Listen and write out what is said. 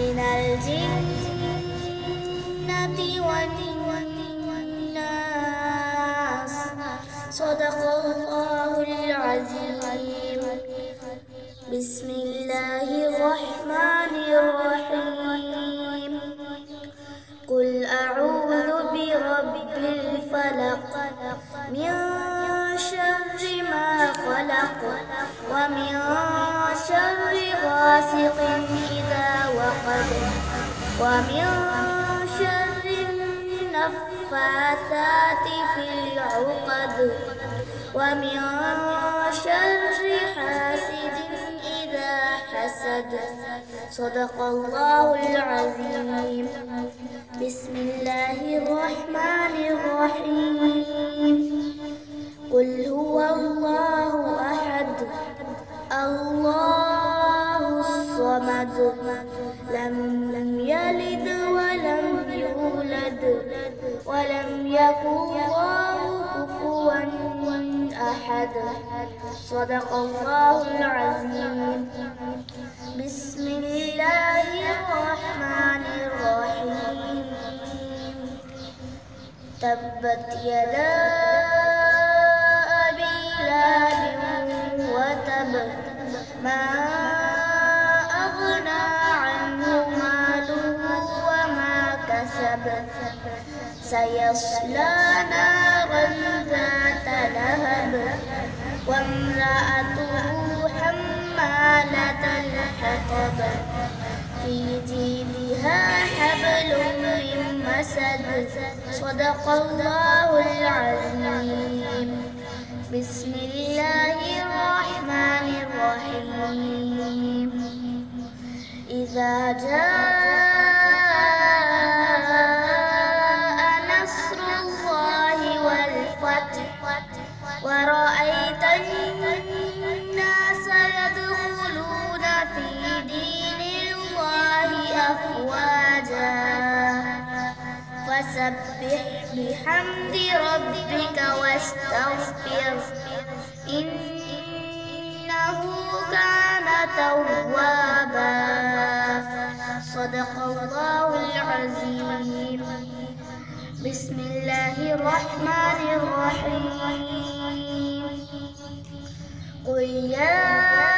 من الجنة. والناس صدق الله العظيم. بسم الله الرحمن خلق ومن شر غاسق إذا وقب. ومن شر النفاثات في العقد. ومن شر حاسد إذا حسد. صدق الله العظيم. بسم الله الرحمن الرحيم. الصمد لم يلد ولم يولد. ولم يكن له كفوا أحد. صدق الله العظيم. بسم الله الرحمن الرحيم. تبت يدا أبي لهب وتب. ما سيصلى نارا ذات لهب وامرأته حمالة الحطب. في جيدها حبل من مسد صدق الله العظيم. فسبح بحمد ربك واستغفر. إنه كان توابا. صدق الله العظيم. بسم الله الرحمن الرحيم. قل يا